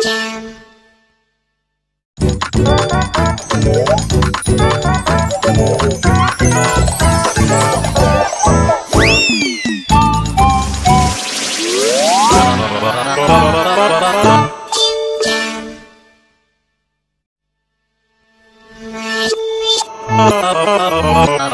Jam. Oh.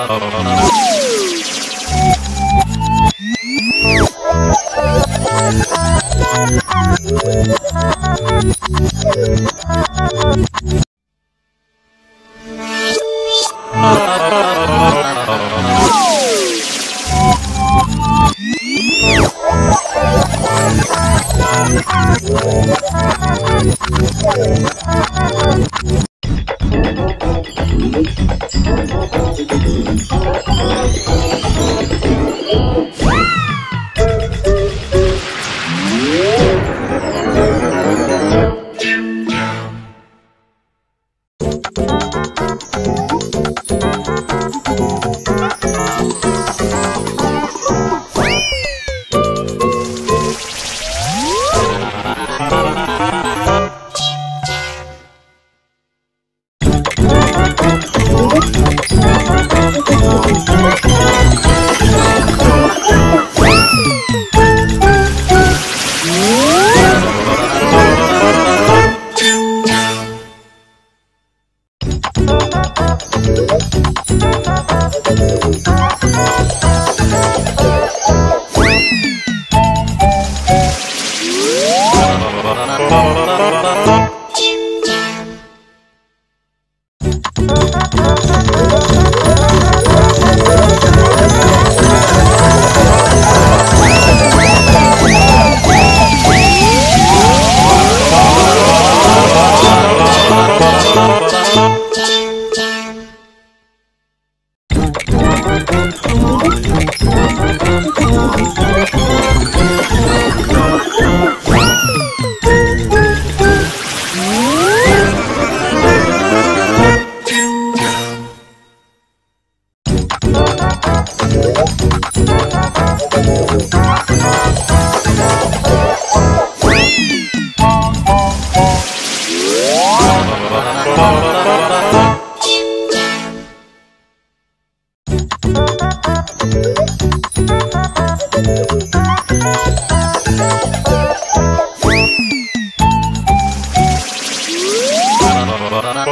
Thank Thank you. Ba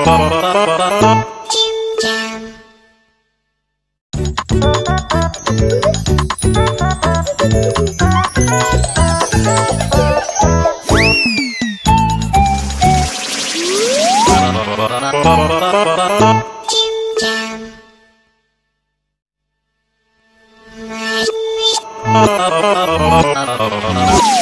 ba ba ba ba ba Oh,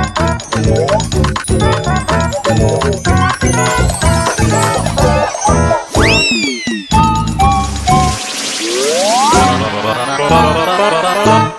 pom pom pom